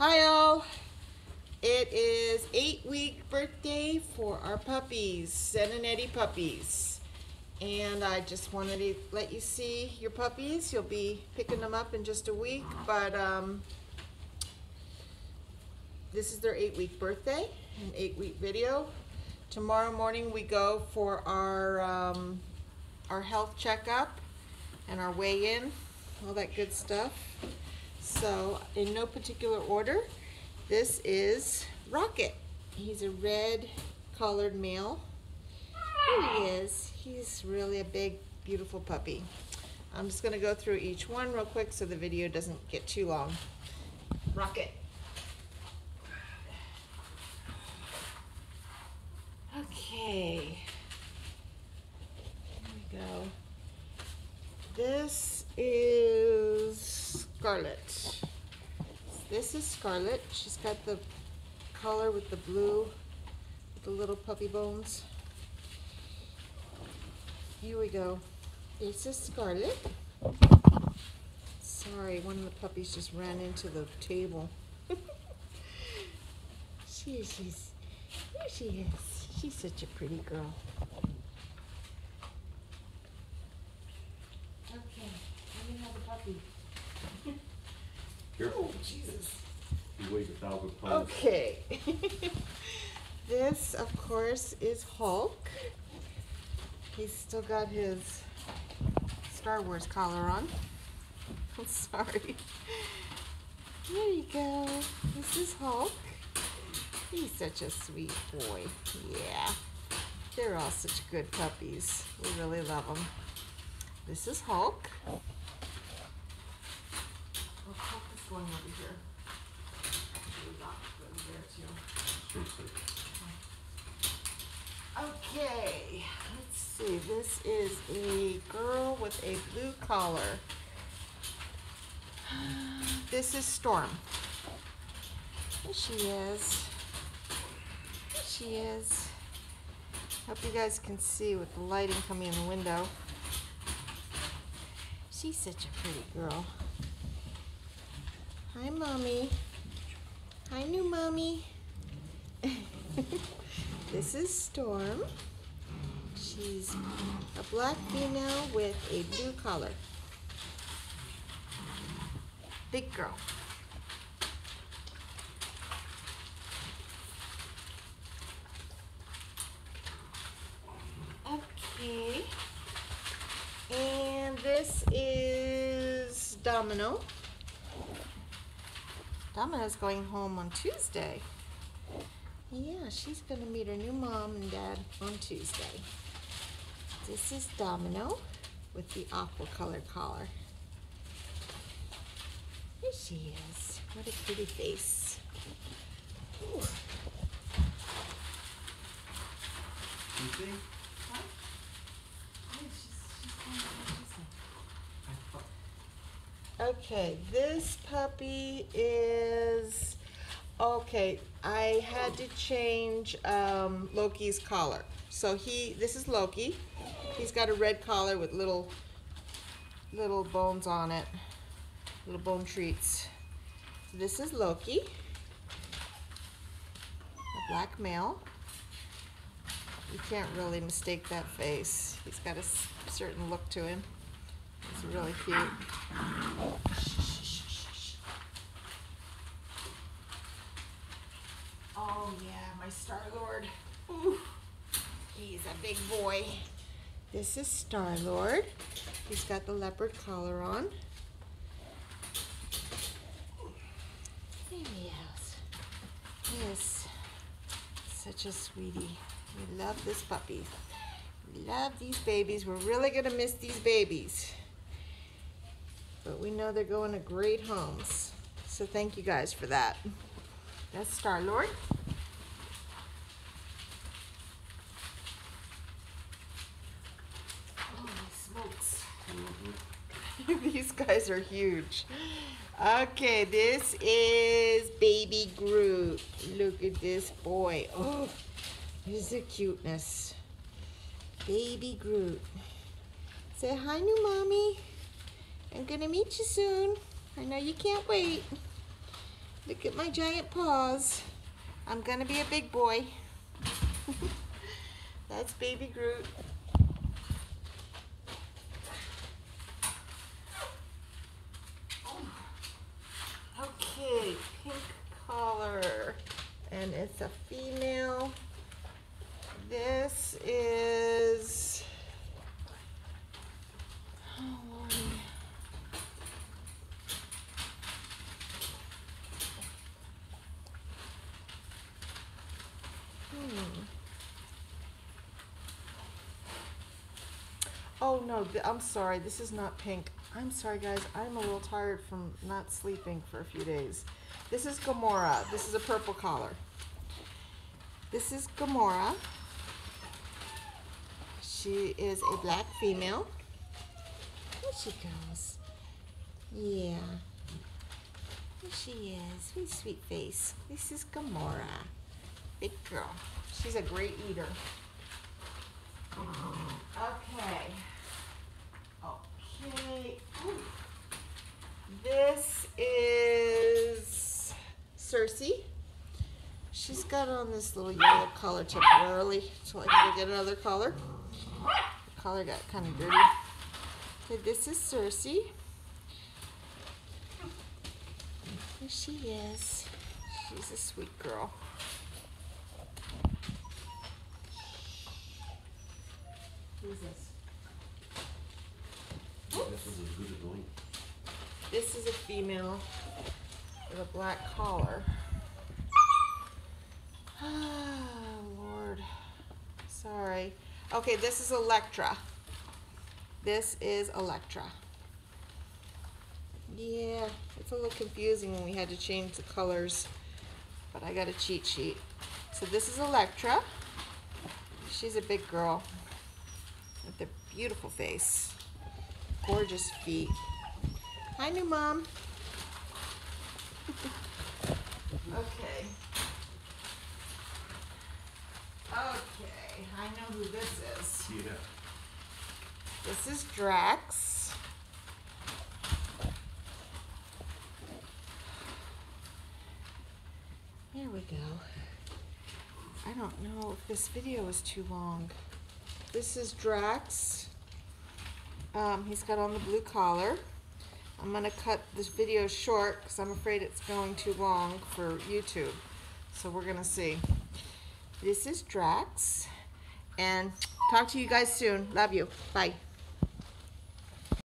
Hi all. It is eight week birthday for our puppies, Xen and Eddy puppies. And I just wanted to let you see your puppies. You'll be picking them up in just a week, but um, this is their eight week birthday, an eight week video. Tomorrow morning we go for our um, our health checkup and our weigh in, all that good stuff. So, in no particular order, this is Rocket. He's a red collared male. Here he is. He's really a big, beautiful puppy. I'm just going to go through each one real quick so the video doesn't get too long. Rocket. Okay. Here we go. This is Scarlet. This is Scarlet. She's got the collar with the blue, the little puppy bones. Here we go. This is Scarlet. Sorry, one of the puppies just ran into the table. she is, she's, here she is. She's such a pretty girl. Okay, let me have a puppy. Careful, Oh, Jesus. he weighs a thousand pounds. Okay. this, of course, is Hulk. He's still got his Star Wars collar on. I'm sorry. There you go. This is Hulk. He's such a sweet boy. Yeah. They're all such good puppies. We really love them. This is Hulk. Going over here. Okay, let's see. This is a girl with a blue collar. This is Storm. There she is. There she is. Hope you guys can see with the lighting coming in the window. She's such a pretty girl. Mommy. Hi, new Mommy. this is Storm. She's a black female with a blue collar. Big girl. Okay. And this is Domino. Domino's going home on Tuesday. Yeah, she's gonna meet her new mom and dad on Tuesday. This is Domino with the aqua color collar. Here she is. What a pretty face. Ooh. You see? Huh? Oh, she's- she's going on Tuesday. Okay, this puppy is okay. I had to change um, Loki's collar. So he, this is Loki. He's got a red collar with little, little bones on it, little bone treats. This is Loki, a black male. You can't really mistake that face. He's got a certain look to him. He's really cute. Oh yeah, my Star Lord. Ooh, he's a big boy. This is Star Lord. He's got the leopard collar on. There he is. He is such a sweetie. We love this puppy. We love these babies. We're really gonna miss these babies. But we know they're going to great homes. So thank you guys for that. That's Star Lord. Holy smokes. These guys are huge. Okay, this is Baby Groot. Look at this boy. Oh, he's a cuteness. Baby Groot. Say hi, new mommy. I'm gonna meet you soon. I know you can't wait. Look at my giant paws. I'm gonna be a big boy. That's baby Groot. Okay, pink collar. And it's a female. This is. Oh, Lordy. Hmm. Oh no, th- I'm sorry. This is not pink. I'm sorry, guys. I'm a little tired from not sleeping for a few days. This is Gamora. This is a purple collar. This is Gamora. She is a black female. There she goes. Yeah. There she is. Sweet, sweet face. This is Gamora. Big girl. She's a great eater. Okay. Okay. Ooh. This is Cersei. She's got on this little yellow collar temporarily so I can get another collar. The collar got kind of dirty. Okay, this is Cersei. There she is. She's a sweet girl. Who's this? This is as good as mine. This is a female with a black collar. Lord. Sorry. Okay, this is Electra. This is Electra. Yeah, it's a little confusing when we had to change the colors, but I got a cheat sheet. So this is Electra. She's a big girl with a beautiful face, gorgeous feet. Hi, new mom. okay. Okay, I know who this is. Yeah. This is Drax. There we go. I don't know if this video is too long. This is Drax. Um, he's got on the blue collar. I'm gonna cut this video short because I'm afraid it's going too long for YouTube. So we're gonna see. This is Drax. And talk to you guys soon. Love you. Bye.